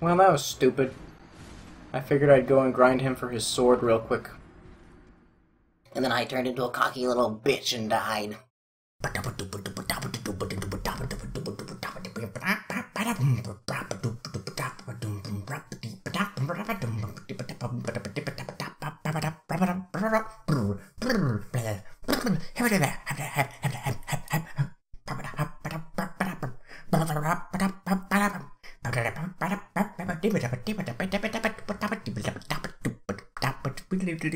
Well, that was stupid. I figured I'd go and grind him for his sword real quick. And then I turned into a cocky little bitch and died.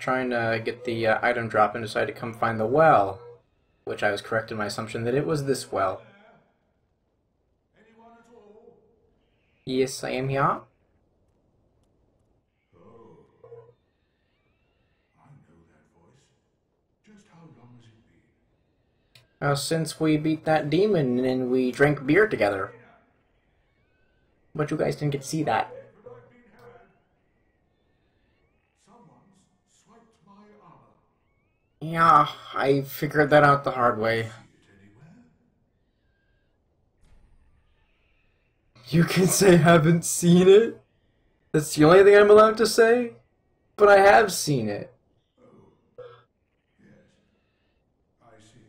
trying to get the uh, item drop and decided to come find the well. Which I was correct in my assumption that it was this well. Yes, I am here. Uh, since we beat that demon and we drank beer together. But you guys didn't get to see that. But Yeah, I figured that out the hard way. See it anywhere? You can say haven't seen it? That's the only thing I'm allowed to say? But I have seen it. Oh, yes. I see.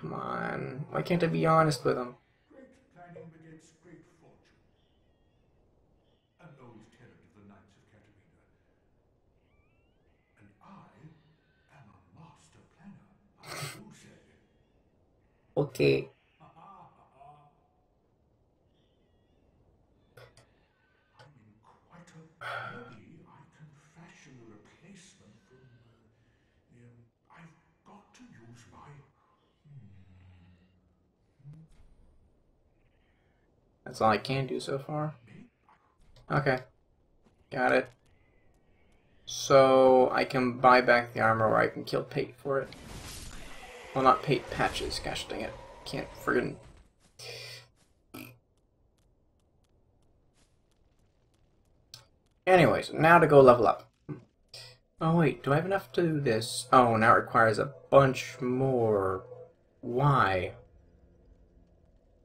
Come on, why can't I be honest with him? Great planning begets great fortune. An old tenet of the Knights of Catarina. And I am a master planner, I will say. Okay. I'm in quite a hurry. I can fashion a replacement from. Uh, um, I've got to use my. That's all I can do so far. Okay. Got it. So, I can buy back the armor or I can kill Pate for it. Well, not paint Patches. Gosh dang it. Can't friggin'... Anyways, now to go level up. Oh wait, do I have enough to do this? Oh, now it requires a bunch more. Why?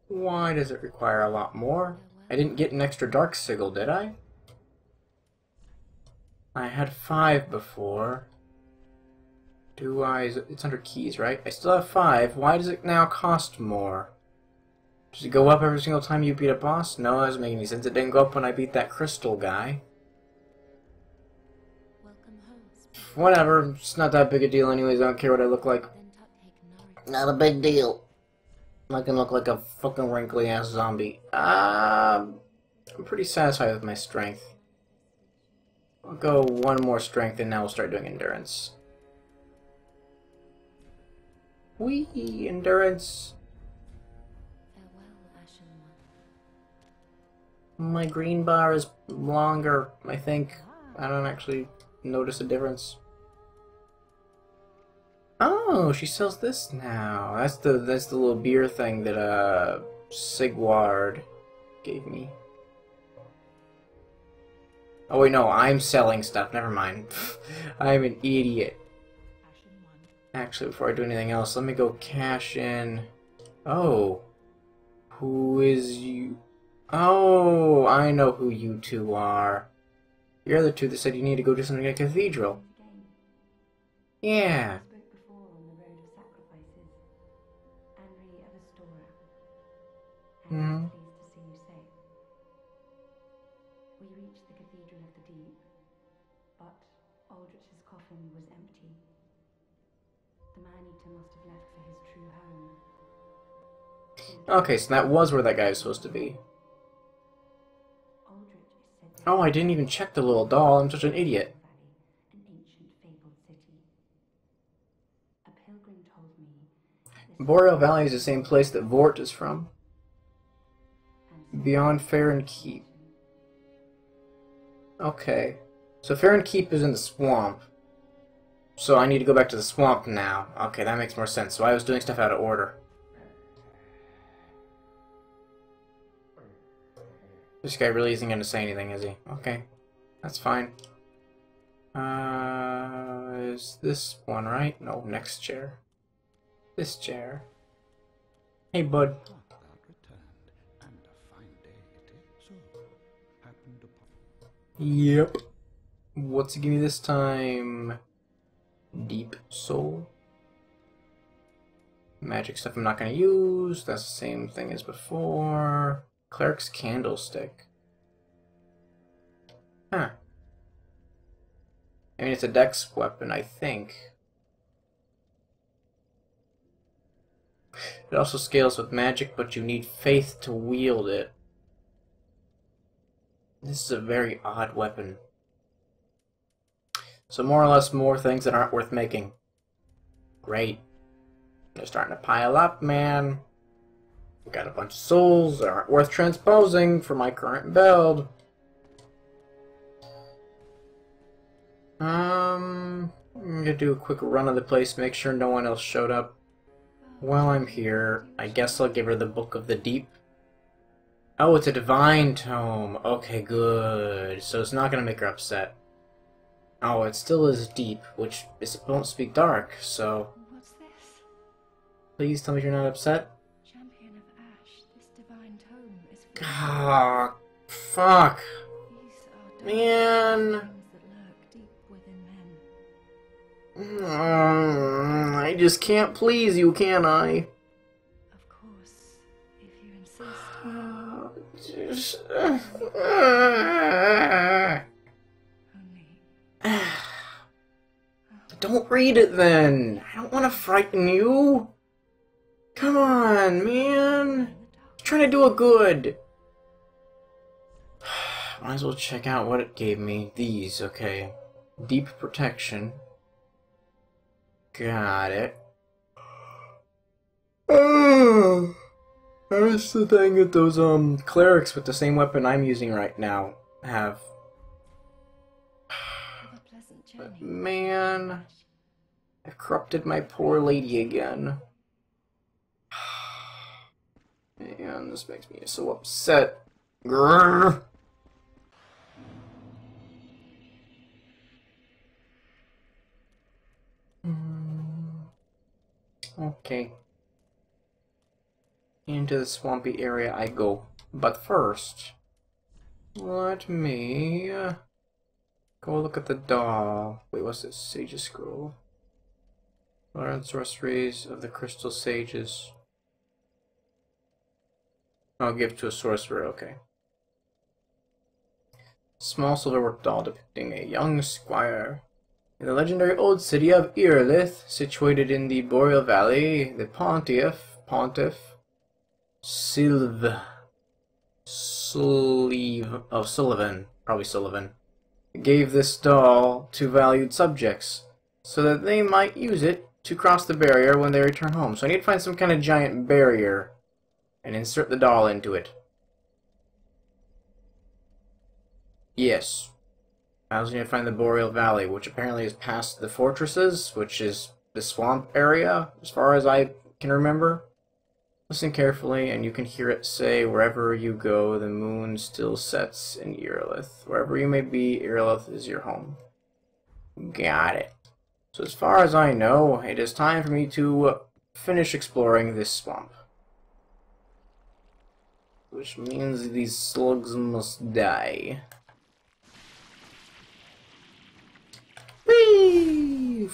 Why does it require a lot more? I didn't get an extra dark sigil, did I? I had five before. Do I? It's under keys, right? I still have five. Why does it now cost more? Does it go up every single time you beat a boss? No, that doesn't make any sense. It didn't go up when I beat that crystal guy. Whatever. It's not that big a deal anyways. I don't care what I look like. Not a big deal. I can look like a fucking wrinkly ass zombie. Um, I'm pretty satisfied with my strength. I'll go one more strength and now we'll start doing endurance. Wee endurance. My green bar is longer, I think. I don't actually notice a difference. Oh, she sells this now. That's the that's the little beer thing that uh Siegward gave me. Oh wait, no, I'm selling stuff. Never mind. I'm an idiot. Actually, before I do anything else, let me go cash in. Oh. Who is you? Oh, I know who you two are. You're the two that said you need to go do something at a cathedral. Yeah. we spoke Okay, so that was where that guy was supposed to be. Oh, I didn't even check the little doll. I'm such an idiot. Boreal Valley is the same place that Vordt is from. Beyond Farron Keep. Okay. So Farron Keep is in the swamp. So I need to go back to the swamp now. Okay, that makes more sense. So I was doing stuff out of order. This guy really isn't going to say anything, is he? Okay. That's fine. Uh, is this one right? No, next chair. This chair. Hey, bud. It Yep. What's he give me this time? Deep Soul. Magic stuff I'm not going to use. That's the same thing as before. Cleric's Candlestick. Huh. I mean, it's a dex weapon, I think. It also scales with magic, but you need faith to wield it. This is a very odd weapon. So more or less more things that aren't worth making. Great. They're starting to pile up, man. Got a bunch of souls that aren't worth transposing for my current build. Um, I'm gonna do a quick run of the place, make sure no one else showed up. While I'm here, I guess I'll give her the Book of the Deep. Oh, it's a divine tome. Okay, good. So it's not gonna make her upset. Oh, it still is deep, which is won't speak dark, so please tell me you're not upset. Tome Ah, fuck. Man. Mm, I just can't please you, can I? Of course, if you insist. Just-. Only Don't read it then. I don't want to frighten you. Come on, man. dark. trying to do a good. Might as well check out what it gave me. These, okay. Deep protection. Got it. Oh, that's the thing that those um clerics with the same weapon I'm using right now have. Have a pleasant But man, I've corrupted my poor lady again. Man, this makes me so upset. Grrr. Okay. Into the swampy area I go. But first, let me uh, go look at the doll. Wait, what's this? Sage's Scroll. Learn sorceries of the Crystal Sages. I'll give to a sorcerer, okay. Small silverwork doll depicting a young squire. In the legendary old city of Irithyll, situated in the Boreal Valley, the Pontiff, Pontiff, Sylv, Sleeve, oh, Sulyvahn, probably Sulyvahn, gave this doll to valued subjects, so that they might use it to cross the barrier when they return home. So I need to find some kind of giant barrier and insert the doll into it. Yes. I also going to find the Boreal Valley, which apparently is past the fortresses, which is the swamp area, as far as I can remember. Listen carefully, and you can hear it say, Wherever you go, the moon still sets in Irithyll. Wherever you may be, Irithyll is your home. Got it. So as far as I know, it is time for me to finish exploring this swamp. Which means these slugs must die. Whee!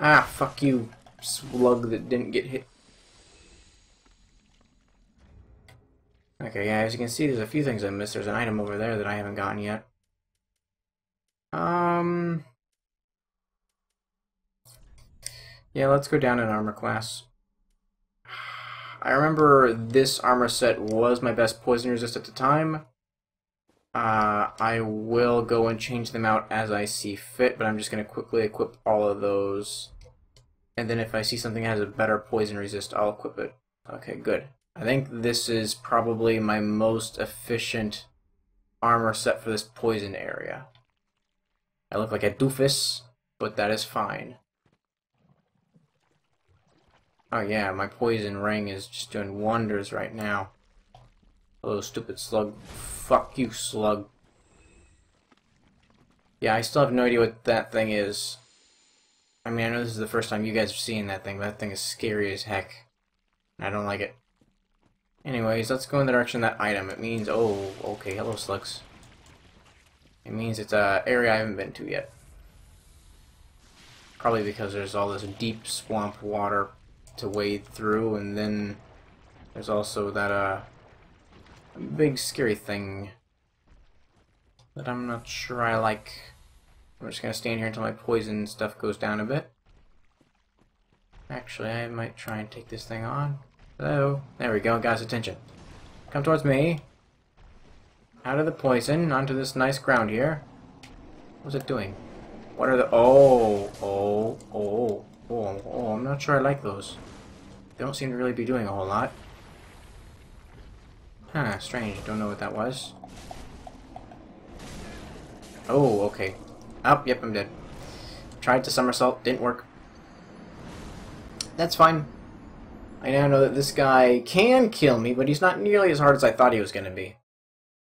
Ah, fuck you, slug that didn't get hit. Okay, yeah, as you can see, there's a few things I missed. There's an item over there that I haven't gotten yet. Um... Yeah, let's go down in armor class. I remember this armor set was my best poison resist at the time. Uh, I will go and change them out as I see fit, but I'm just going to quickly equip all of those. And then if I see something that has a better poison resist, I'll equip it. Okay, good. I think this is probably my most efficient armor set for this poison area. I look like a doofus, but that is fine. Oh yeah, my poison ring is just doing wonders right now. Hello, stupid slug. Fuck you, slug. Yeah, I still have no idea what that thing is. I mean, I know this is the first time you guys have seen that thing, but that thing is scary as heck. I don't like it. Anyways, let's go in the direction of that item. It means, oh, okay, hello, slugs. It means it's a area I haven't been to yet. Probably because there's all this deep swamp water to wade through, and then there's also that uh big scary thing that I'm not sure I like. I'm just gonna stand here until my poison stuff goes down a bit. Actually, I might try and take this thing on. Hello. There we go, guys. attention. Come towards me. Out of the poison, onto this nice ground here. What's it doing? What are the... Oh, oh, oh, oh, oh, I'm not sure I like those. They don't seem to really be doing a whole lot. Huh, strange. Don't know what that was. Oh, okay. Oh, yep, I'm dead. Tried to somersault, didn't work. That's fine. I now know that this guy can kill me, but he's not nearly as hard as I thought he was going to be.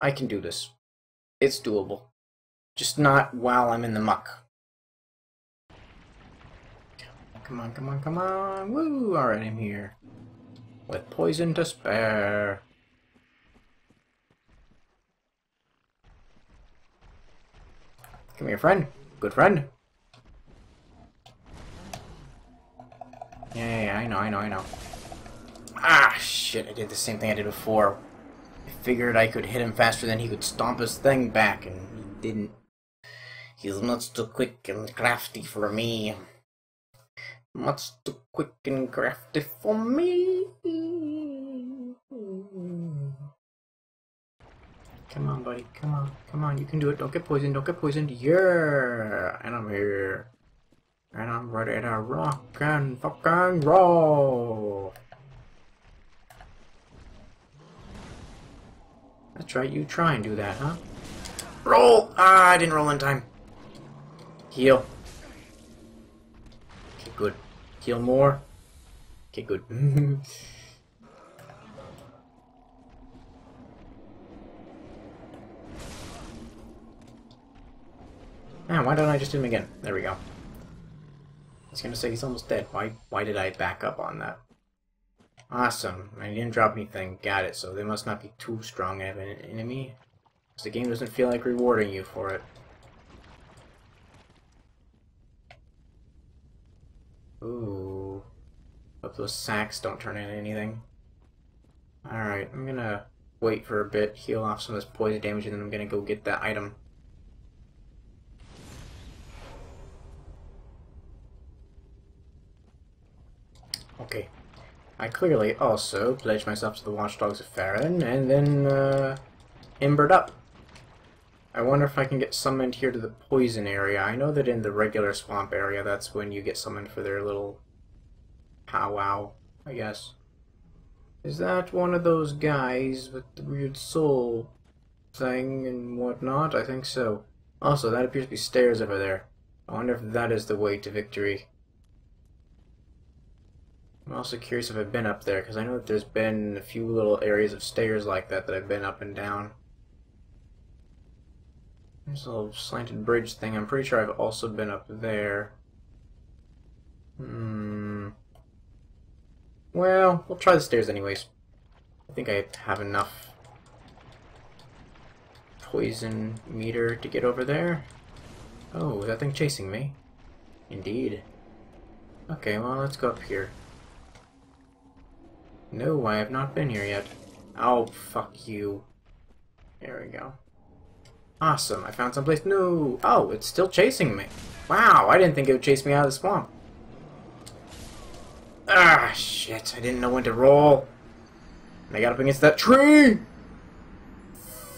I can do this. It's doable. Just not while I'm in the muck. Come on, come on, come on. Woo! Alright, I'm here. With poison to spare. Come here, friend. Good friend. Yeah, yeah, yeah, I know, I know, I know. Ah, shit, I did the same thing I did before. I figured I could hit him faster than he could stomp his thing back, and he didn't. He's much too quick and crafty for me. Much too quick and crafty for me. Come on, buddy. Come on. Come on. You can do it. Don't get poisoned. Don't get poisoned. Yeah. And I'm here. And I'm ready to rock and fucking roll. That's right. You try and do that, huh? Roll! Ah, I didn't roll in time. Heal. Okay, good. Heal more. Okay, good. Man, why don't I just do him again? There we go. I was gonna say he's almost dead. Why why did I back up on that? Awesome. I didn't drop anything. Got it. So they must not be too strong of an enemy. Because the game doesn't feel like rewarding you for it. Ooh. Hope those sacks don't turn into anything. Alright, I'm gonna wait for a bit, heal off some of this poison damage, and then I'm gonna go get that item. Okay. I clearly also pledged myself to the Watchdogs of Farron, and then, uh, embered up. I wonder if I can get summoned here to the poison area. I know that in the regular swamp area, that's when you get summoned for their little powwow, I guess. Is that one of those guys with the weird soul thing and whatnot? I think so. Also, that appears to be stairs over there. I wonder if that is the way to victory. I'm also curious if I've been up there, because I know that there's been a few little areas of stairs like that that I've been up and down. There's a little slanted bridge thing. I'm pretty sure I've also been up there. Hmm. Well, we'll try the stairs anyways. I think I have enough poison meter to get over there. Oh, is that thing chasing me? Indeed. Okay, well, let's go up here. No, I have not been here yet. Oh, fuck you. There we go. Awesome, I found someplace new. Oh, it's still chasing me. Wow, I didn't think it would chase me out of the swamp. Ah, shit, I didn't know when to roll. And I got up against that tree!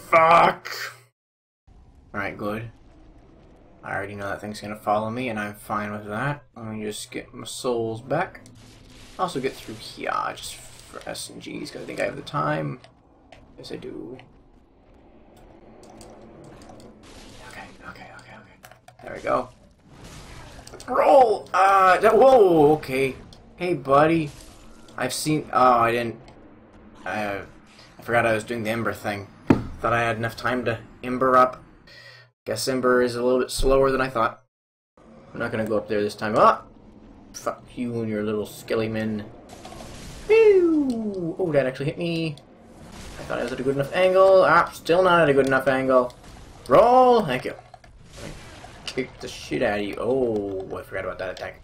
Fuck! Alright, good. I already know that thing's gonna follow me, and I'm fine with that. Let me just get my souls back. Also get through here, just for S and Gs, because I think I have the time. Yes, I do. Okay, okay, okay, okay. There we go. Let's roll! Uh, whoa, okay. Hey, buddy. I've seen... Oh, I didn't... I. I forgot I was doing the Ember thing. Thought I had enough time to Ember up. Guess Ember is a little bit slower than I thought. I'm not gonna go up there this time. Ah! Fuck you and your little skelly men. Oh, that actually hit me. I thought I was at a good enough angle. Ah, still not at a good enough angle. Roll! Thank you. Kick the shit out of you. Oh, I forgot about that attack.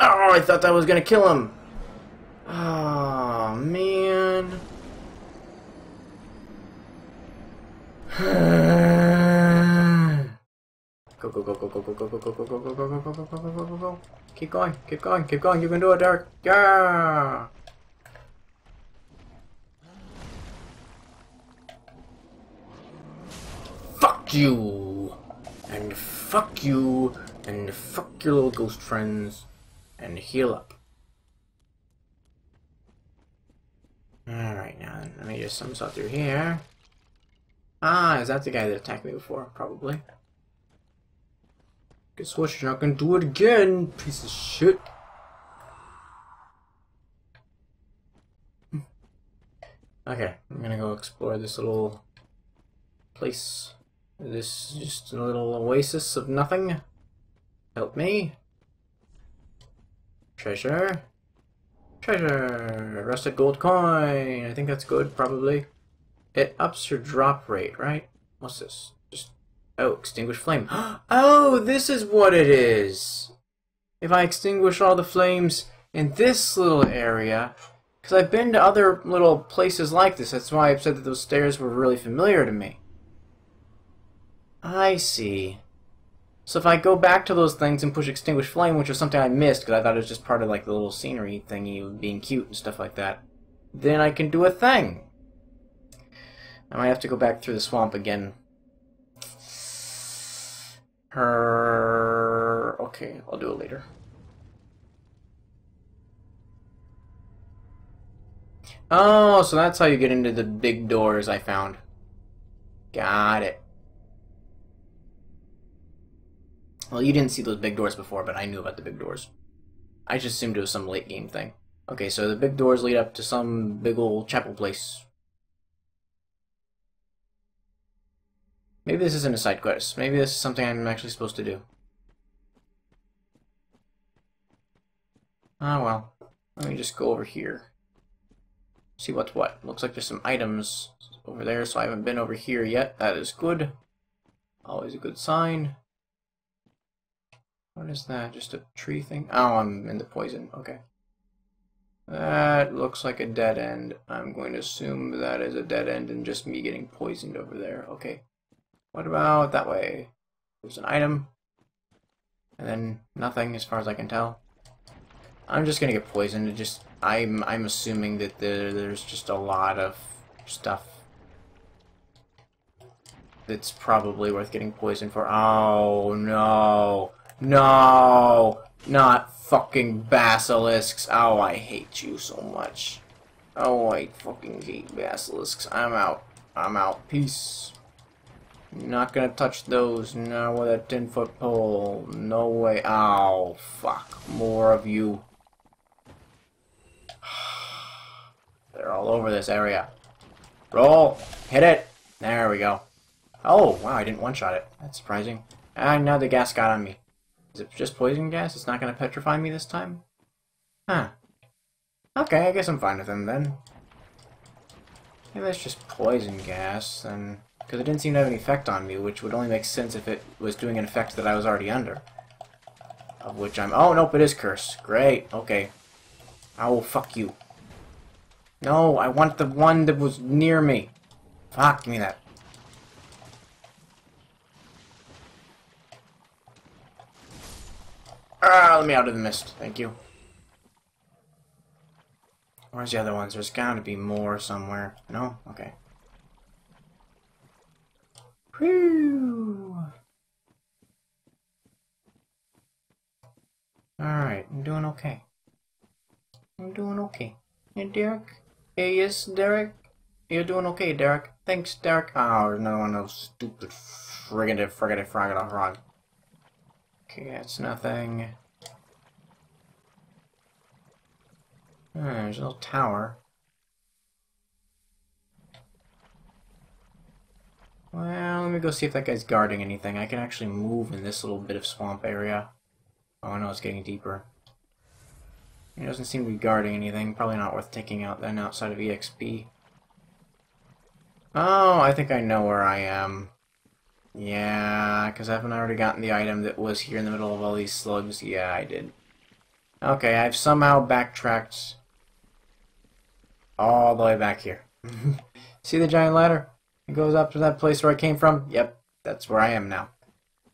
Oh, I thought that was gonna kill him. Oh, man. Go, go, go, go, go, go, go, go, go, go, go, go, go, go, go, go, go, go, go, go. Keep going, keep going, keep going. You can do it, Derek. Yeah. Fuck you. And fuck you. And fuck your little ghost friends. And heal up. Alright, now let me just somersault through here. Ah, is that the guy that attacked me before? Probably. Guess what? You're not gonna do it again, piece of shit. Okay, I'm gonna go explore this little place. This is just a little oasis of nothing. Help me. Treasure. Treasure! Rusted gold coin! I think that's good, probably. It ups your drop rate, right? What's this? Oh, extinguish flame. Oh, this is what it is! If I extinguish all the flames in this little area, because I've been to other little places like this, that's why I've said that those stairs were really familiar to me. I see. So if I go back to those things and push extinguish flame, which was something I missed because I thought it was just part of like the little scenery thingy, being cute and stuff like that, then I can do a thing. I might have to go back through the swamp again. Her. Okay, I'll do it later. Oh, so that's how you get into the big doors I found. Got it. Well, you didn't see those big doors before, but I knew about the big doors. I just assumed it was some late game thing. Okay, so the big doors lead up to some big old chapel place. Maybe this isn't a side quest. Maybe this is something I'm actually supposed to do. Ah, well. Let me just go over here. See what's what. Looks like there's some items over there, so I haven't been over here yet. That is good. Always a good sign. What is that? Just a tree thing? Oh, I'm in the poison. Okay. That looks like a dead end. I'm going to assume that is a dead end and just me getting poisoned over there. Okay. What about that way? There's an item. And then nothing as far as I can tell. I'm just gonna get poisoned. It just I'm I'm assuming that there there's just a lot of stuff that's probably worth getting poisoned for. Oh no. No! Not fucking basilisks. Oh, I hate you so much. Oh, I fucking hate basilisks. I'm out. I'm out. Peace. Not gonna touch those. now with a 10 foot pole. No way. Oh, fuck. More of you. They're all over this area. Roll! Hit it! There we go. Oh, wow, I didn't one-shot it. That's surprising. And now the gas got on me. Is it just poison gas? It's not to petrify me this time? Huh. Okay, I guess I'm fine with him then. Maybe that's just poison gas, then... Because it didn't seem to have any effect on me, which would only make sense if it was doing an effect that I was already under. Of which I'm... Oh, nope, it is cursed. Great, okay. Oh, fuck you. No, I want the one that was near me. Fuck, me that. Ah, let me out of the mist. Thank you. Where's the other ones? There's gotta be more somewhere. No? Okay. Alright, I'm doing okay. I'm doing okay. Hey, Derek? Hey, yes, Derek? You're doing okay, Derek. Thanks, Derek. Oh, there's another one of those stupid friggin' friggin' friggin' frog. Okay, that's nothing. Hmm, there's a little tower. Well, let me go see if that guy's guarding anything. I can actually move in this little bit of swamp area. Oh, no, it's getting deeper. He doesn't seem to be guarding anything. Probably not worth taking out then outside of EXP. Oh, I think I know where I am. Yeah, because I haven't already gotten the item that was here in the middle of all these slugs? Yeah, I did. Okay, I've somehow backtracked all the way back here. See the giant ladder? It goes up to that place where I came from? Yep, that's where I am now.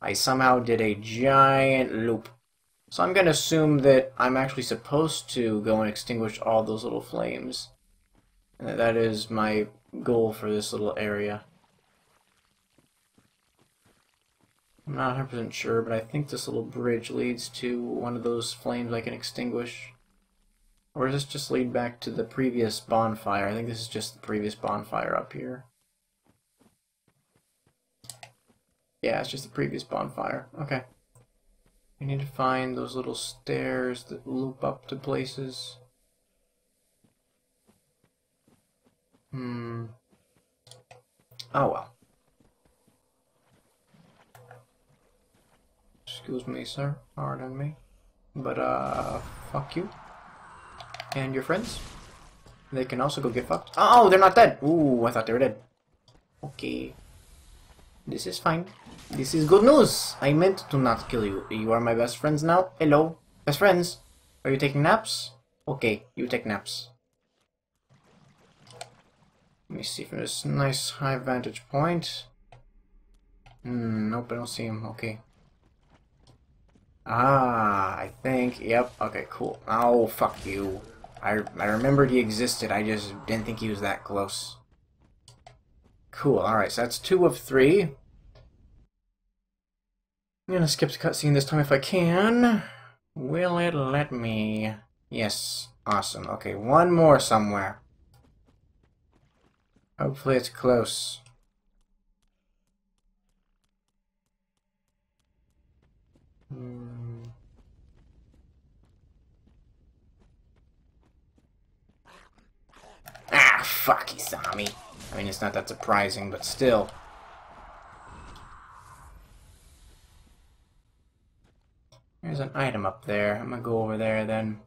I somehow did a giant loop. So I'm going to assume that I'm actually supposed to go and extinguish all those little flames. And that, is my goal for this little area. I'm not 100% sure, but I think this little bridge leads to one of those flames I can extinguish. Or does this just lead back to the previous bonfire? I think this is just the previous bonfire up here. Yeah, it's just the previous bonfire. Okay. We need to find those little stairs that loop up to places. Hmm. Oh well. Excuse me, sir. Pardon me. But, uh, fuck you. And your friends. They can also go get fucked. Oh, they're not dead! Ooh, I thought they were dead. Okay. This is fine. This is good news. I meant to not kill you. You are my best friends now. Hello. Best friends. Are you taking naps? Okay, you take naps. Let me see from this nice high vantage point. Hmm, nope, I don't see him. Okay. Ah, I think, yep, okay, cool. Oh, fuck you. I, I remembered he existed, I just didn't think he was that close. Cool, alright, so that's two of three. I'm gonna skip the cutscene this time if I can. Will it let me? Yes, awesome. Okay, one more somewhere. Hopefully it's close. Hmm. Ah, fuck, he saw me. I mean, it's not that surprising, but still. There's an item up there. I'm gonna go over there then.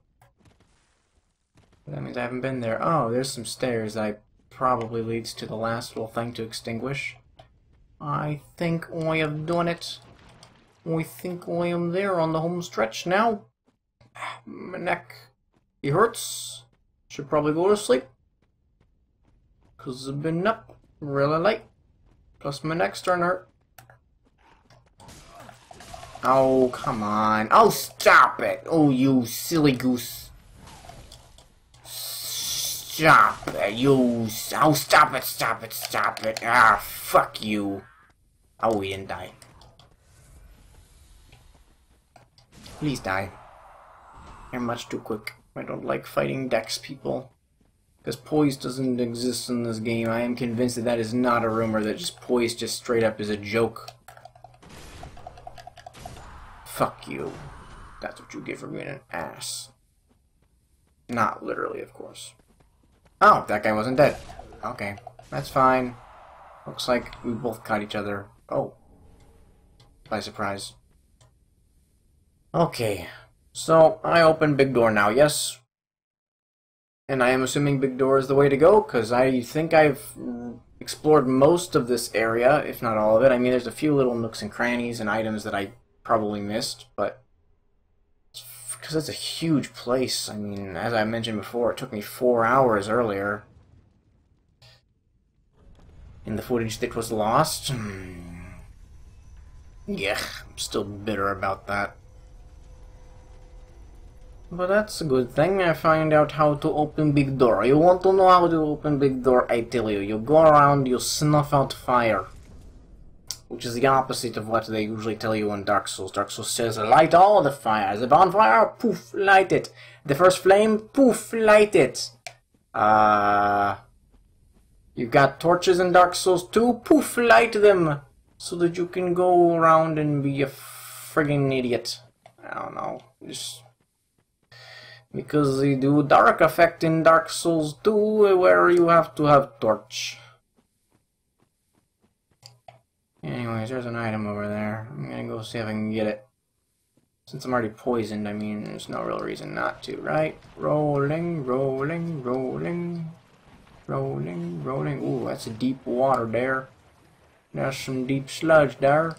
That means I haven't been there. Oh, there's some stairs that probably leads to the last little thing to extinguish. I think I have done it. I think I am there on the home stretch now. My neck. It hurts. Should probably go to sleep. Because I've been up really late. Plus my neck's starting to hurt. Oh, come on. Oh, stop it. Oh, you silly goose. Stop it, you. Oh, stop it, stop it, stop it. Ah, fuck you. Oh, we didn't die. Please die. You're much too quick. I don't like fighting Dex people. Because poise doesn't exist in this game. I am convinced that that is not a rumor, that just poise just straight up is a joke. Fuck you. That's what you get for being an ass. Not literally, of course. Oh, that guy wasn't dead. Okay, that's fine. Looks like we both caught each other. Oh. By surprise. Okay, so I open big door now, yes? And I am assuming big door is the way to go, because I think I've explored most of this area, if not all of it. I mean, there's a few little nooks and crannies and items that I probably missed, but because it's a huge place. I mean, as I mentioned before, it took me four hours earlier in the footage that was lost. Hmm. Yeah, I'm still bitter about that. But that's a good thing. I find out how to open big door. You want to know how to open big door? I tell you. You go around, you snuff out fire. Which is the opposite of what they usually tell you in Dark Souls. Dark Souls says, light all the fires. The bonfire, poof, light it. The first flame, poof, light it. Uh... You got torches in Dark Souls 2, poof, light them. so that you can go around and be a friggin' idiot. I don't know. Just because they do dark effect in Dark Souls 2 where you have to have torch. Anyways, there's an item over there. I'm gonna go see if I can get it. Since I'm already poisoned, I mean, there's no real reason not to, right? Rolling, rolling, rolling. Rolling, rolling. Ooh, that's a deep water there. There's some deep sludge there.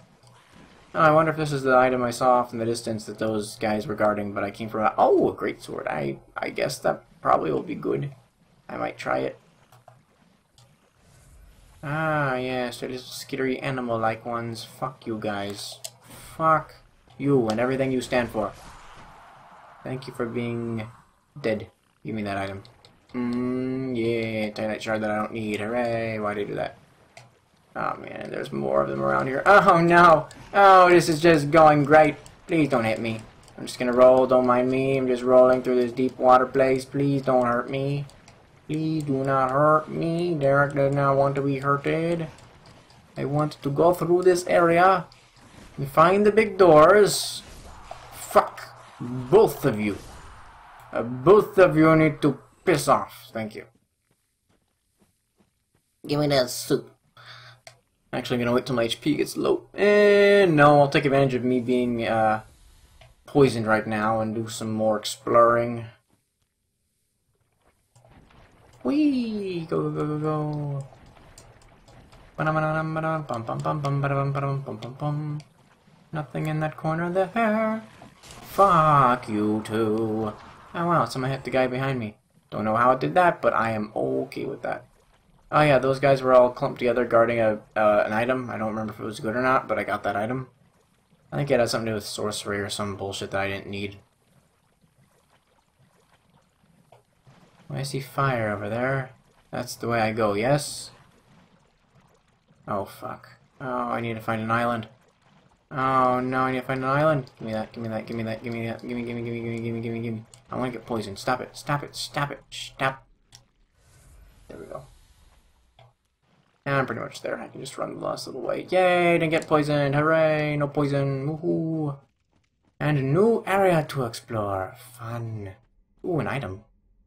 Oh, I wonder if this is the item I saw off in the distance that those guys were guarding, but I came from. Oh, a great sword. I I guess that probably will be good. I might try it. Ah, yes, they're skittery animal-like ones. Fuck you guys. Fuck you and everything you stand for. Thank you for being dead. Give me that item. Mmm, yeah, Titanite shard that I don't need. Hooray, why'd I do that? Oh man, there's more of them around here. Oh no! Oh, this is just going great. Please don't hit me. I'm just gonna roll, don't mind me. I'm just rolling through this deep water place. Please don't hurt me. Please do not hurt me. Derek does not want to be hurted. I want to go through this area and find the big doors. Fuck. Both of you. Uh, both of you need to piss off. Thank you. Give me that soup. Actually, I'm gonna wait till my HP gets low. And no, I'll take advantage of me being uh, poisoned right now and do some more exploring. Whee! Go, go, go, go, go. Nothing in that corner there. Fuck you too. Oh wow, someone hit the guy behind me. Don't know how it did that, but I am okay with that. Oh yeah, those guys were all clumped together guarding a uh, an item. I don't remember if it was good or not, but I got that item. I think it had something to do with sorcery or some bullshit that I didn't need. I see fire over there. That's the way I go, yes? Oh, fuck. Oh, I need to find an island. Oh, no, I need to find an island. Give me that, give me that, give me that, give me that, give me, give me, give me, give me, give me, give me, give me. I want to get poisoned. Stop it, stop it, stop it, stop. There we go. And I'm pretty much there. I can just run the last little way. Yay, didn't get poisoned. Hooray, no poison. Woohoo. And a new area to explore. Fun. Ooh, an item.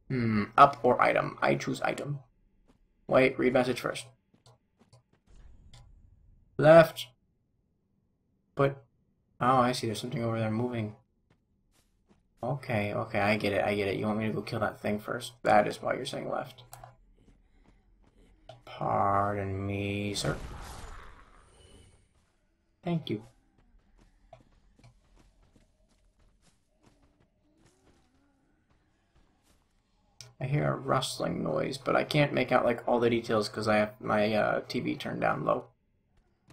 Hmm, up or item? I choose item. Wait, read message first. Left. But, oh, I see, there's something over there moving. Okay, okay, I get it, I get it. You want me to go kill that thing first? That is why you're saying left. Pardon me, sir. Thank you. I hear a rustling noise, but I can't make out like all the details because I have my uh, TV turned down low,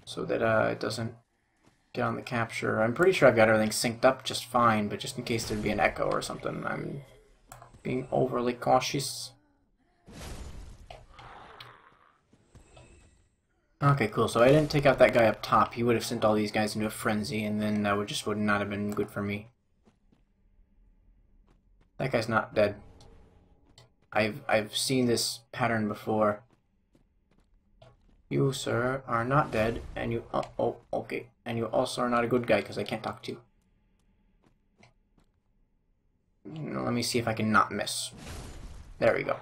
so that uh, it doesn't get on the capture. I'm pretty sure I've got everything synced up just fine, but just in case there'd be an echo or something, I'm being overly cautious. Okay, cool. So I didn't take out that guy up top. He would have sent all these guys into a frenzy, and then that would just would not have been good for me. That guy's not dead. I've I've seen this pattern before. You, sir, are not dead, and you oh, oh okay, and you also are not a good guy because I can't talk to you. Let me see if I can not miss. There we go.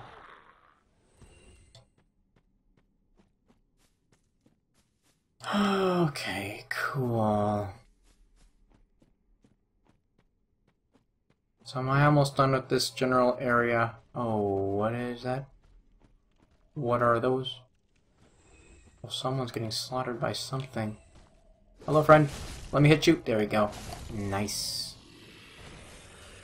Okay, cool. So am I almost done with this general area? Oh, what is that? What are those? Oh, someone's getting slaughtered by something. Hello, friend. Let me hit you. There we go. Nice.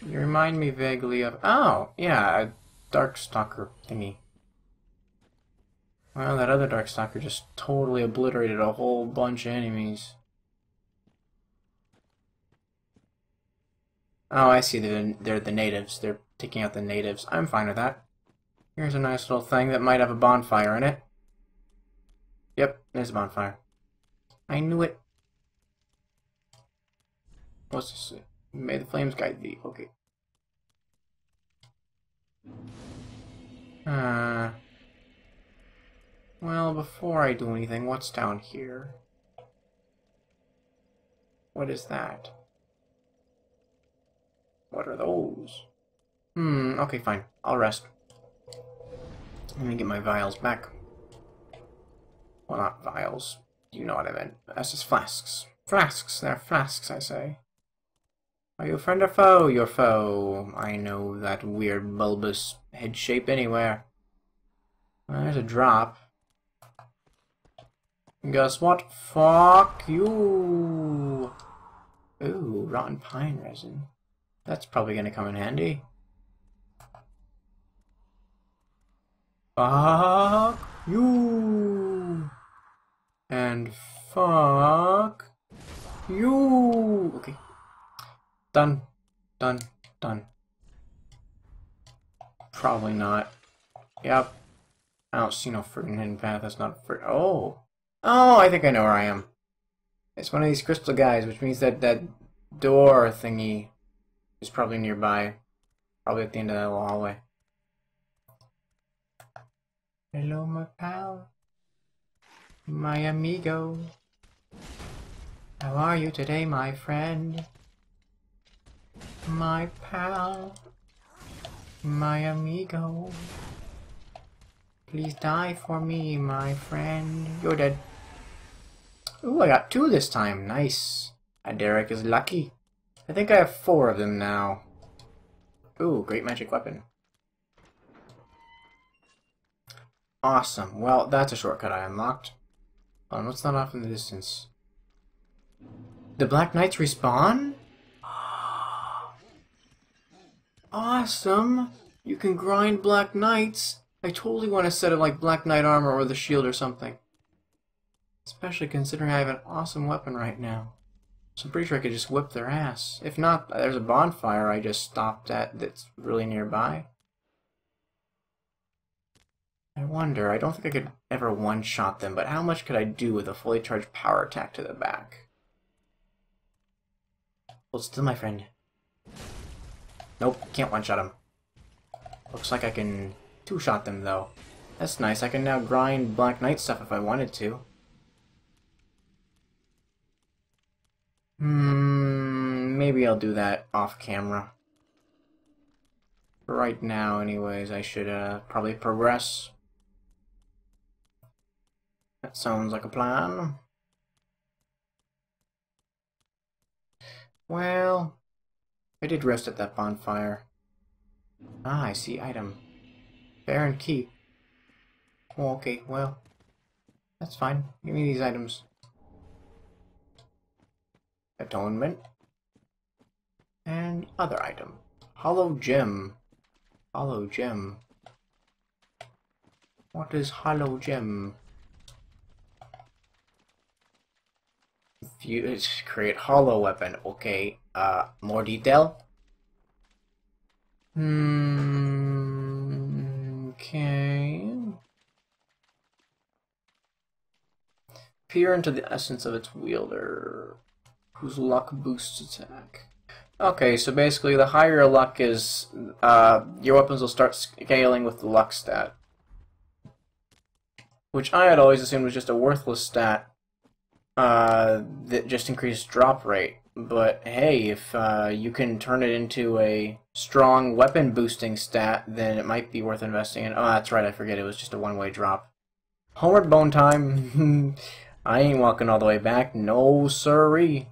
You remind me vaguely of... Oh, yeah, a Darkstalker thingy. Well, that other Darkstalker just totally obliterated a whole bunch of enemies. Oh, I see. They're, they're the natives. They're taking out the natives. I'm fine with that. Here's a nice little thing that might have a bonfire in it. Yep, there's a bonfire. I knew it. What's this? May the flames guide thee. Okay. Uh, well, before I do anything, what's down here? What is that? What are those? Hmm, okay, fine. I'll rest. Let me get my vials back. Well, not vials. You know what I meant. That's just flasks. Flasks. They're flasks, I say. Are you a friend or foe? Your foe. I know that weird bulbous head shape anywhere. There's a drop. Guess what? Fuck you! Ooh, rotten pine resin. That's probably gonna come in handy. Fuck you! And fuck you! Okay. Done. Done. Done. Probably not. Yep. I don't see no fruit in hidden path. That's not fruit. Oh! Oh, I think I know where I am. It's one of these crystal guys, which means that that door thingy is probably nearby. Probably at the end of that little hallway. Hello, my pal. My amigo. How are you today, my friend? My pal. My amigo. Please die for me, my friend. You're dead. Ooh, I got two this time. Nice. Uh, Derek is lucky. I think I have four of them now. Ooh, great magic weapon. Awesome. Well, that's a shortcut I unlocked. Um, what's that off in the distance? The Black Knights respawn? Awesome! You can grind Black Knights. I totally want to set it like Black Knight armor or the shield or something. Especially considering I have an awesome weapon right now. So I'm pretty sure I could just whip their ass. If not, there's a bonfire I just stopped at that's really nearby. I wonder, I don't think I could ever one-shot them, but how much could I do with a fully charged power attack to the back? Hold still, my friend. Nope, can't one-shot him. Looks like I can two-shot them, though. That's nice, I can now grind Black Knight stuff if I wanted to. Hmm, maybe I'll do that off camera. Right now, anyways, I should uh, probably progress. That sounds like a plan. Well, I did rest at that bonfire. Ah, I see item. Farron Keep. Oh, okay, well, that's fine. Give me these items. Atonement. And other item. Hollow Gem. Hollow Gem. What is Hollow Gem? Fuse, create hollow weapon. Okay, uh, more detail? Hmm, okay. Peer into the essence of its wielder, whose luck boosts attack. Okay, so basically the higher your luck is, uh, your weapons will start scaling with the luck stat. Which I had always assumed was just a worthless stat uh, that just increased drop rate. But hey, if uh, you can turn it into a strong weapon boosting stat, then it might be worth investing in. Oh, that's right, I forget it was just a one-way drop. Homeward bone time. I ain't walking all the way back. No siree.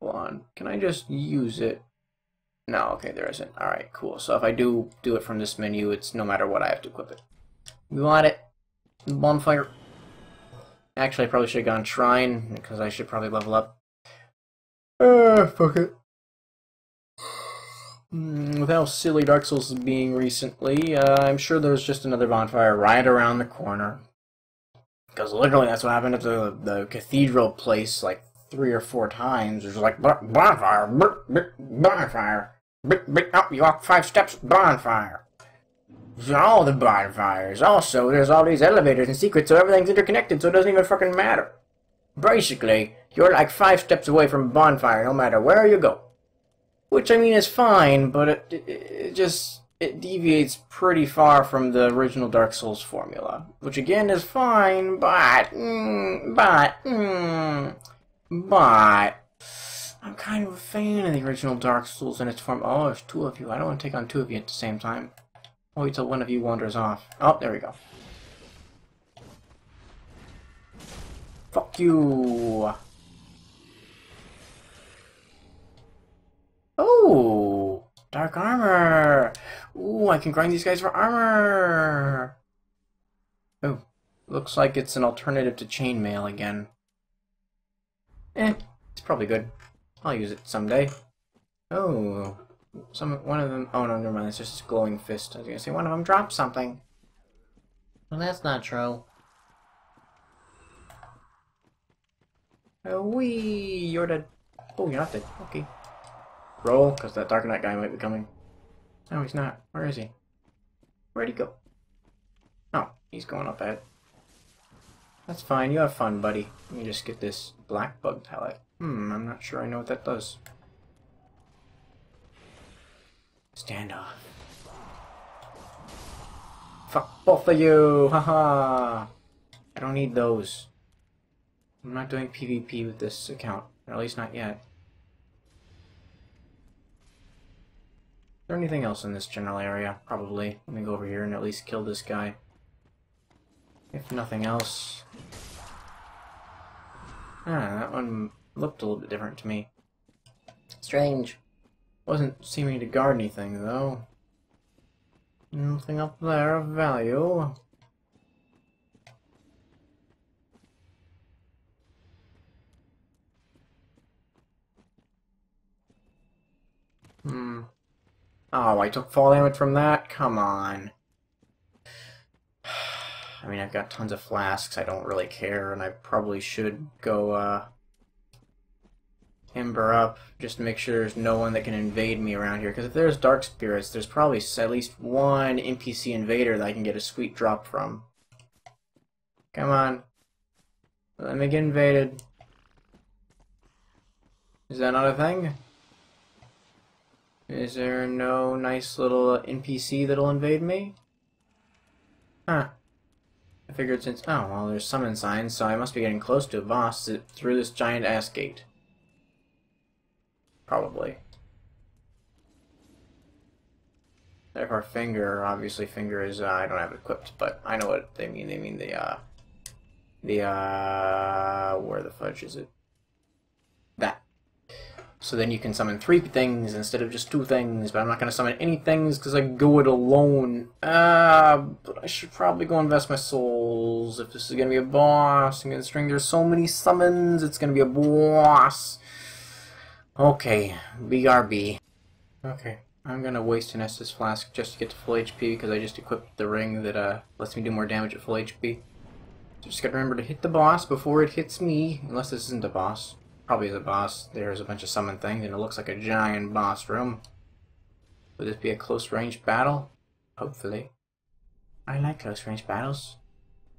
Hold on. Can I just use it? No, okay, there isn't. Alright, cool. So if I do do it from this menu, it's no matter what, I have to equip it. We want it. Bonfire. Actually, I probably should have gone Shrine, because I should probably level up. Uh, fuck it. Mm, With how silly Dark Souls is being recently, uh, I'm sure there's just another bonfire right around the corner. Because literally that's what happened at the, the cathedral place like three or four times. There's like, "Bon- bonfire, bonfire. Br- Up, you walk five steps, bonfire. All the bonfires. Also, there's all these elevators and secrets, so everything's interconnected, so it doesn't even fucking matter. Basically, you're like five steps away from a bonfire no matter where you go. Which, I mean, is fine, but it, it, it just it deviates pretty far from the original Dark Souls formula. Which, again, is fine, but... Mm, but... Mm, but... I'm kind of a fan of the original Dark Souls in its form. Oh, there's two of you. I don't want to take on two of you at the same time. Wait till one of you wanders off. Oh, there we go. Fuck you! Oh! Dark armor! Ooh, I can grind these guys for armor! Oh, looks like it's an alternative to chainmail again. Eh, it's probably good. I'll use it someday. Oh, some one of them. Oh no, never mind. It's just a glowing fist. I was gonna say one of them dropped something. Well, that's not true. Oh, wee! You're dead. Oh, you're not dead. Okay. Roll, because that Dark Knight guy might be coming. No, he's not. Where is he? Where'd he go? Oh, he's going up ahead. That's fine. You have fun, buddy. Let me just get this black bug pellet. Hmm, I'm not sure I know what that does. Stand off. Fuck both of you! Haha! I don't need those. I'm not doing PvP with this account. Or at least not yet. Is there anything else in this general area? Probably. Let me go over here and at least kill this guy. If nothing else... Ah, that one looked a little bit different to me. Strange. Wasn't seeming to guard anything, though. Nothing up there of value. Hmm. Oh, I took fall damage from that? Come on. I mean, I've got tons of flasks. I don't really care, and I probably should go, uh... Ember up, just to make sure there's no one that can invade me around here. Because if there's Dark Spirits, there's probably at least one NPC invader that I can get a sweet drop from. Come on. Let me get invaded. Is that not a thing? Is there no nice little NPC that'll invade me? Huh. I figured since... Oh, well, there's summon signs, so I must be getting close to a boss through this giant ass gate. Probably. If our finger, obviously finger is, uh, I don't have it equipped, but I know what they mean. They mean the, uh, the, uh, where the fudge is it? That. So then you can summon three things instead of just two things, but I'm not going to summon any things because I go it alone. Uh, but I should probably go invest my souls. If this is going to be a boss, I'm going to string there's so many summons, it's going to be a boss. Okay, BRB. Okay, I'm to waste an Estus Flask just to get to full HP because I just equipped the ring that uh, lets me do more damage at full HP. Just gotta remember to hit the boss before it hits me, unless this isn't a boss probably is a boss. There's a bunch of summon things, and it looks like a giant boss room. Would this be a close range battle? Hopefully. I like close range battles.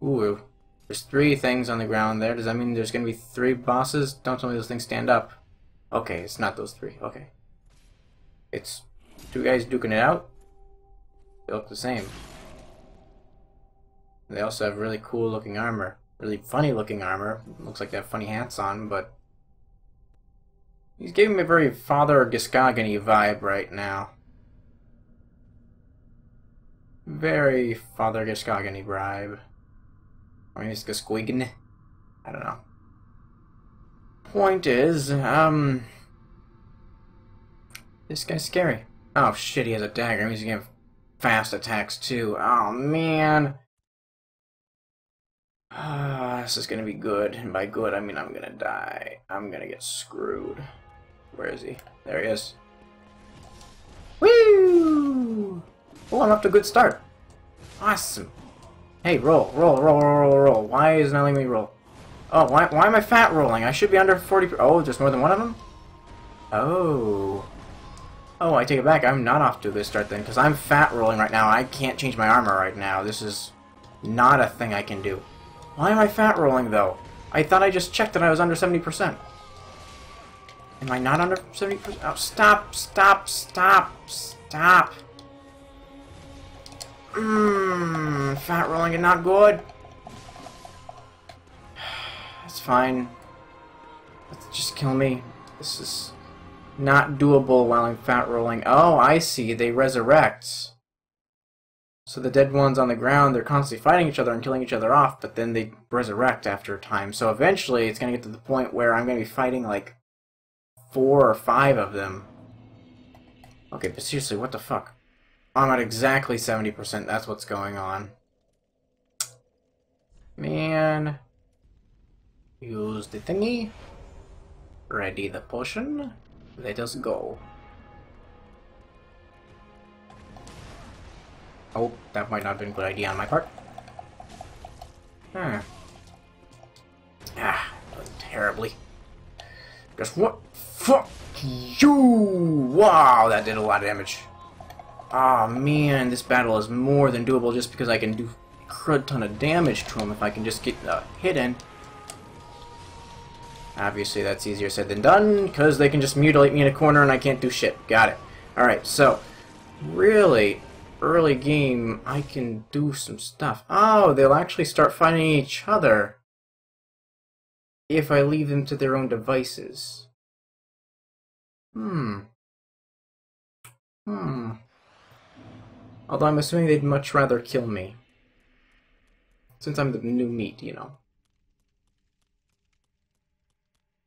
Ooh, there's three things on the ground there. Does that mean there's gonna be three bosses? Don't tell me those things stand up. Okay, it's not those three. Okay. It's two guys duking it out. They look the same. They also have really cool looking armor. Really funny looking armor. Looks like they have funny hats on, but He's giving me a very Father Giscagany vibe right now. Very Father Giscagany vibe. Or maybe it's Gisquigan. I don't know. Point is, um... This guy's scary. Oh shit, he has a dagger. He's gonna have fast attacks too. Oh man. Ah, this is gonna be good. And by good, I mean I'm gonna die. I'm gonna get screwed. Where is he? There he is. Woo! Oh, I'm up to a good start. Awesome. Hey, roll, roll, roll, roll, roll, roll. Why is not letting me roll? Oh, why, why am I fat rolling? I should be under 40... Oh, just more than one of them? Oh. Oh, I take it back. I'm not off to a good start then, because I'm fat rolling right now. I can't change my armor right now. This is not a thing I can do. Why am I fat rolling, though? I thought I just checked that I was under 70%. Am I not under 70%? Oh, stop, stop, stop, stop. Mmm, fat rolling is not good. It's fine. Let's just kill me. This is not doable while I'm fat rolling. Oh, I see. They resurrect. So the dead ones on the ground, they're constantly fighting each other and killing each other off, but then they resurrect after a time. So eventually it's going to get to the point where I'm going to be fighting like four or five of them. Okay, but seriously, what the fuck? I'm at exactly 70%. That's what's going on. Man. Use the thingy. Ready the potion. Let us go. Oh, that might not have been a good idea on my part. Hmm. Ah, terribly. Guess what? Fuck you! Wow, that did a lot of damage. Oh man, this battle is more than doable just because I can do a crud ton of damage to him if I can just get a hit in. Obviously, that's easier said than done, because they can just mutilate me in a corner and I can't do shit. Got it. Alright, so, really, early game, I can do some stuff. Oh, they'll actually start fighting each other if I leave them to their own devices. Hmm. Hmm. Although I'm assuming they'd much rather kill me. Since I'm the new meat, you know.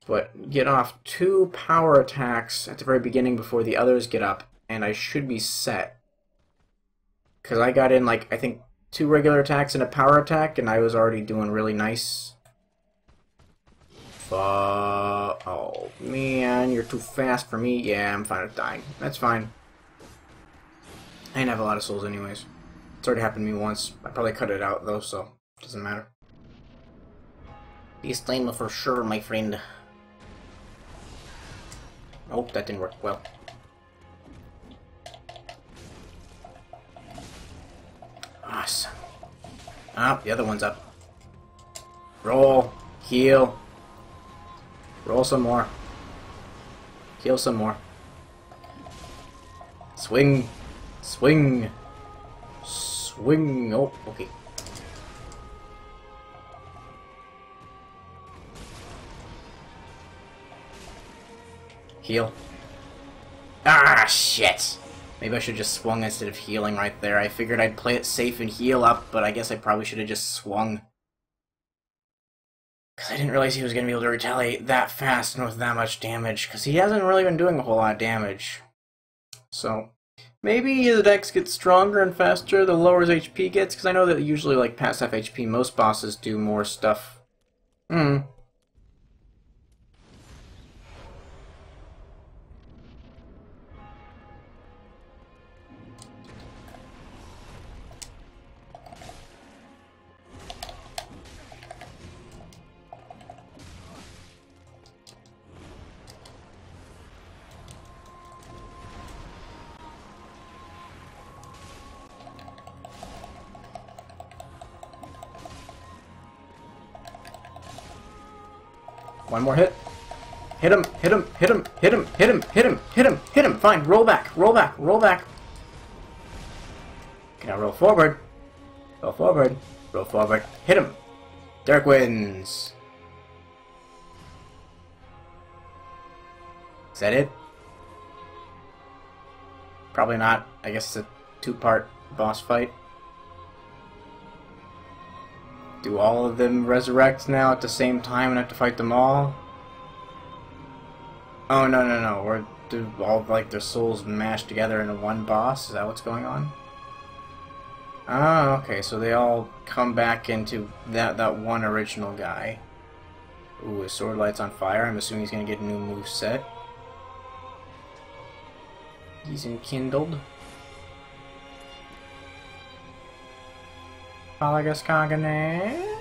But get off two power attacks at the very beginning before the others get up, and I should be set. Because I got in, like, I think two regular attacks and a power attack, and I was already doing really nice. Fuck. Oh, man, you're too fast for me. Yeah, I'm fine with dying. That's fine. I didn't have a lot of souls anyways. It's already happened to me once. I probably cut it out, though, so it doesn't matter. This time for sure, my friend. Oh, that didn't work well. Awesome. Ah, the other one's up. Roll. Heal. Roll some more. Heal some more. Swing. Swing. Swing. Oh, okay. Heal. Ah, shit! Maybe I should just swung instead of healing right there. I figured I'd play it safe and heal up, but I guess I probably should have just swung. Because I didn't realize he was going to be able to retaliate that fast and with that much damage, because he hasn't really been doing a whole lot of damage. So, maybe his dex gets stronger and faster the lower his HP gets, because I know that usually, like, past half HP, most bosses do more stuff. Hmm. One more hit. Hit him, hit him, hit him, hit him, hit him, hit him, hit him, hit him. Fine, roll back, roll back, roll back. Okay, now roll forward. Roll forward, roll forward. Hit him. Derek wins. Is that it? Probably not. I guess it's a two-part boss fight. Do all of them resurrect now at the same time and have to fight them all? Oh, no, no, no. Or do all, like, their souls mashed together into one boss? Is that what's going on? Oh, okay, so they all come back into that, that one original guy. Ooh, his sword light's on fire. I'm assuming he's gonna get a new move set. He's enkindled. Palagas Kagane.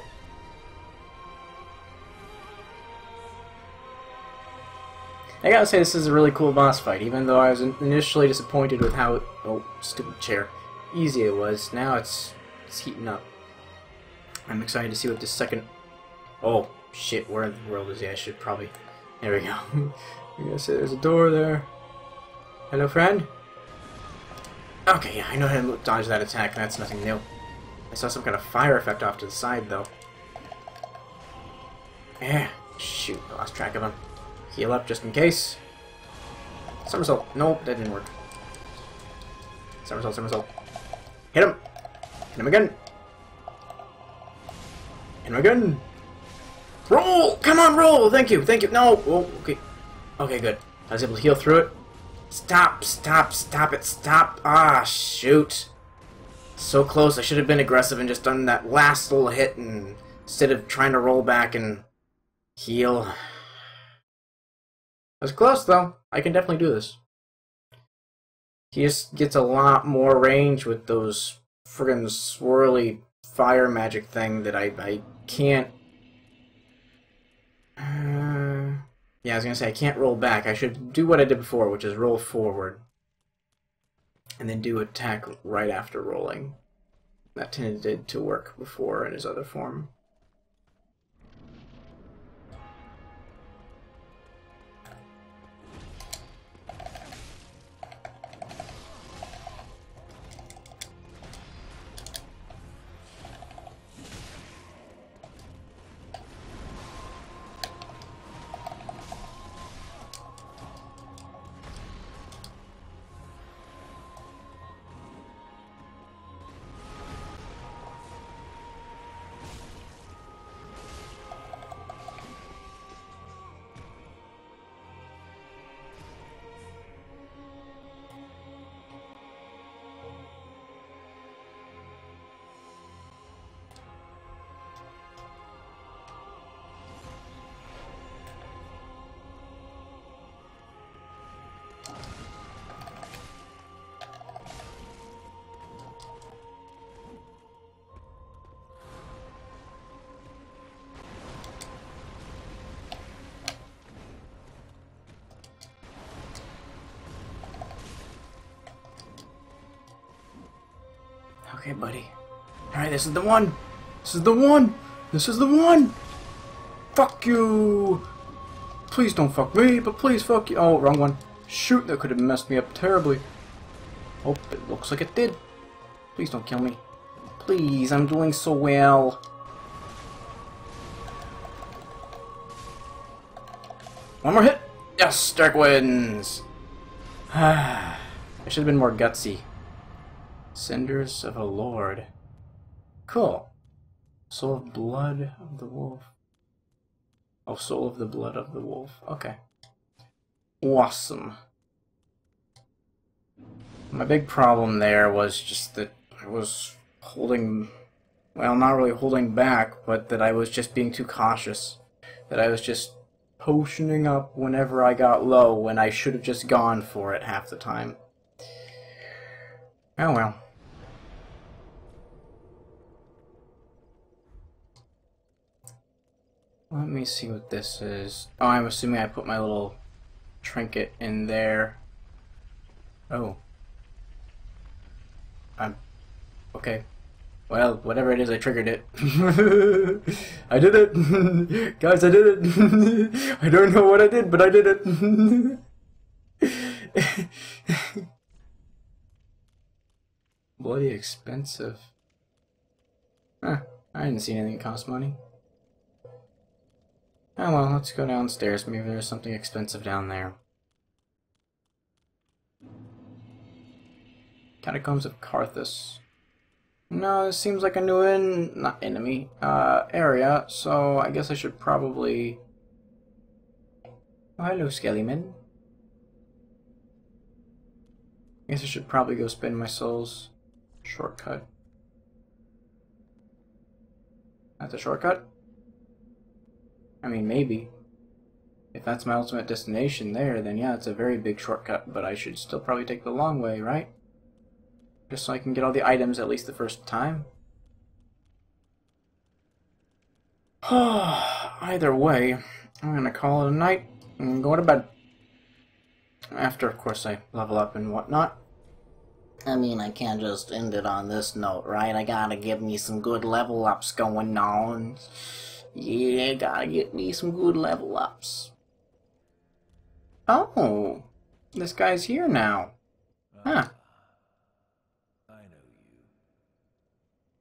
I gotta say, this is a really cool boss fight, even though I was initially disappointed with how... Oh, stupid chair. Easy it was. Now it's, it's heating up. I'm excited to see what this second... Oh, shit, where in the world is he? I should probably... There we go. I'm gonna say there's a door there. Hello, friend? Okay, yeah, I know how to dodge that attack, that's nothing new. I saw some kind of fire effect off to the side, though. Yeah, shoot, I lost track of him. Heal up just in case. Somersault. Nope, that didn't work. Somersault, somersault. Hit him! Hit him again! Hit him again! Roll! Come on, roll! Thank you, thank you. No! Oh, okay. Okay, good. I was able to heal through it. Stop, stop, stop it, stop. Ah, shoot. So close. I should have been aggressive and just done that last little hit and instead of trying to roll back and heal. I was close, though. I can definitely do this. He just gets a lot more range with those friggin' swirly fire magic thing that I, I can't... Uh, yeah, I was gonna say, I can't roll back. I should do what I did before, which is roll forward. And then do attack right after rolling. That tended to work before in his other form. This is the one! This is the one! This is the one! Fuck you! Please don't fuck me, but please fuck you. Oh, wrong one. Shoot, that could have messed me up terribly. Oh, it looks like it did. Please don't kill me. Please, I'm doing so well. One more hit! Yes, Derek wins! I should have been more gutsy. Cinders of a Lord. Cool. Soul of Blood of the Wolf. Oh, Soul of the Blood of the Wolf. Okay. Awesome. My big problem there was just that I was holding, well, not really holding back, but that I was just being too cautious. That I was just potioning up whenever I got low when I should have just gone for it half the time. Oh well. Let me see what this is. Oh, I'm assuming I put my little trinket in there. Oh. I'm... Okay. Well, whatever it is, I triggered it. I did it! Guys, I did it! I don't know what I did, but I did it! Bloody expensive. Huh, I didn't see anything cost money. Oh well, let's go downstairs. Maybe there's something expensive down there. Catacombs of Carthus. No, this seems like a new en not enemy, uh, area, so I guess I should probably... Oh, hello, Skellyman. I guess I should probably go spend my souls. Shortcut. That's a shortcut? I mean, maybe. If that's my ultimate destination there, then yeah, it's a very big shortcut, but I should still probably take the long way, right? Just so I can get all the items at least the first time. Either way, I'm gonna call it a night and go to bed. After, of course, I level up and whatnot. I mean, I can't just end it on this note, right? I gotta give me some good level ups going on. Yeah, gotta get me some good level ups. Oh, this guy's here now. Huh. I know you.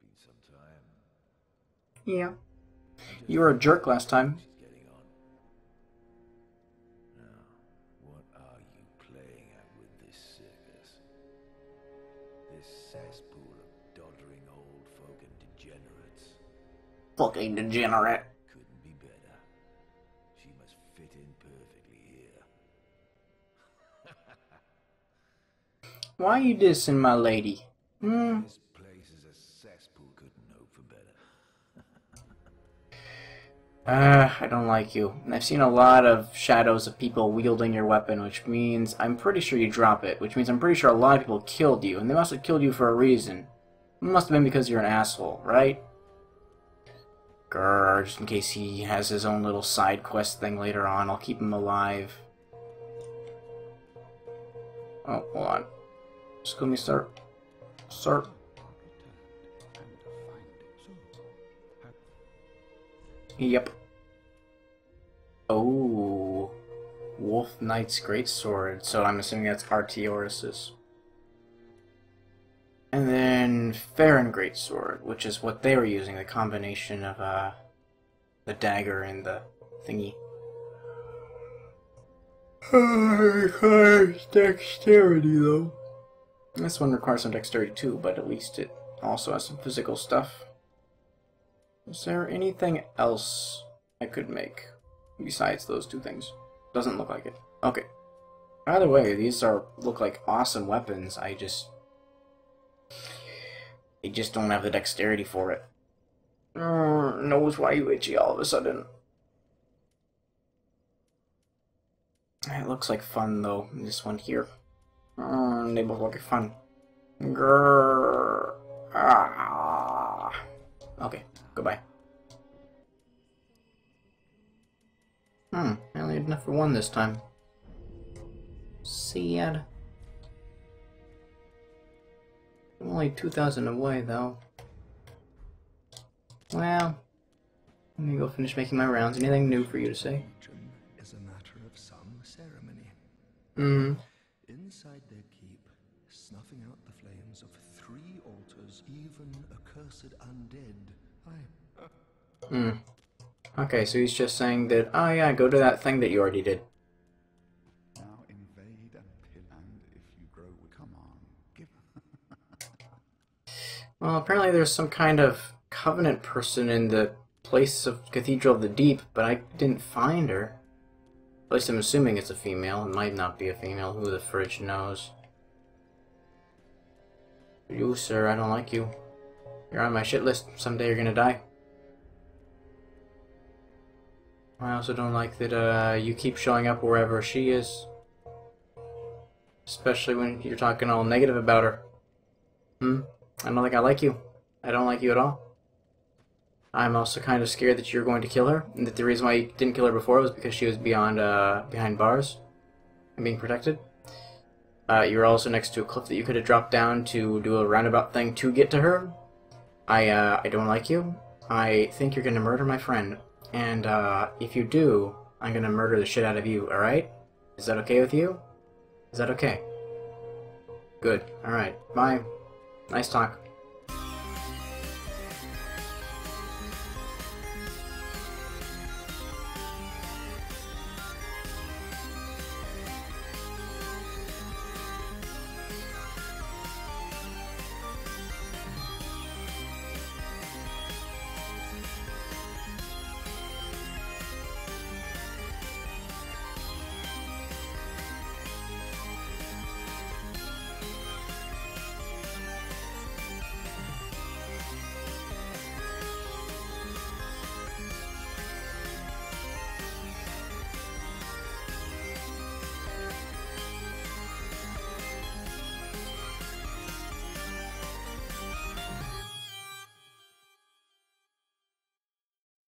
Been some time. Yeah. You were a jerk last time. Fucking degenerate. Couldn't be better. She must fit in perfectly here. Why you dissing my lady? Hmm. This place is a cesspool. Couldn't hope for better. Ah, I don't like you. And I've seen a lot of shadows of people wielding your weapon, which means I'm pretty sure you drop it, which means I'm pretty sure a lot of people killed you, and they must have killed you for a reason. It must have been because you're an asshole, right? Grrr, just in case he has his own little side quest thing later on, I'll keep him alive. Oh, hold on. Just let me start. Start. Yep. Oh. Wolf Knight's Greatsword. So I'm assuming that's Artorias's. And then Farron Greatsword, which is what they were using, the combination of uh, the dagger and the thingy. requires dexterity though. This one requires some dexterity too, but at least it also has some physical stuff. Is there anything else I could make besides those two things? Doesn't look like it. Okay. Either way, these are look like awesome weapons. I just I just don't have the dexterity for it. Uh, knows why you itchy all of a sudden. It looks like fun though. This one here. Uh, they both look like fun. Ah. Okay, goodbye. Hmm, I only had enough for one this time. Sad. I'm only 2,000 away, though. Well, let me go finish making my rounds. Anything new for you to say? Is a matter of some ceremony. Hmm. Inside their keep, snuffing out the flames of three altars, even accursed undead. I Hmm. Okay, so he's just saying that, oh yeah, go to that thing that you already did. Well, apparently there's some kind of covenant person in the place of Cathedral of the Deep, but I didn't find her. At least I'm assuming it's a female. It might not be a female. Who the fridge knows? You, sir, I don't like you. You're on my shit list. Someday you're gonna die. I also don't like that uh, you keep showing up wherever she is. Especially when you're talking all negative about her. Hmm? I don't think I like you. I don't like you at all. I'm also kind of scared that you're going to kill her, and that the reason why you didn't kill her before was because she was beyond, uh, behind bars and being protected. Uh, you were also next to a cliff that you could have dropped down to do a roundabout thing to get to her. I, uh, I don't like you. I think you're gonna murder my friend, and, uh, if you do, I'm gonna murder the shit out of you, alright? Is that okay with you? Is that okay? Good. Alright. Bye. Nice talk.